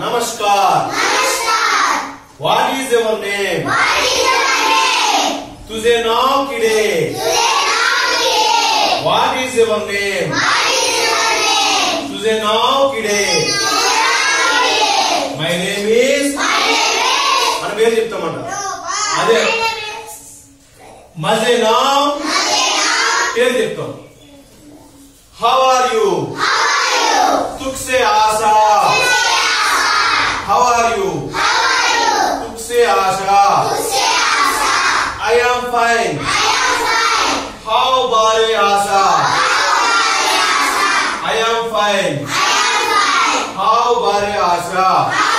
नमस्कार what is your name तुझे नाव किडे व्हाट इज योर नेम तुझे नाव किडे మై నేమ్ ఈస్ మన పేరు చెప్తామంట అదే మజే నామ్ పేరు చెప్తాం how are you How are you? How are you? तुमसे आशा तुमसे आशा I am fine. I am fine. How are you Asha How are you I am fine. I am fine. How are you Asha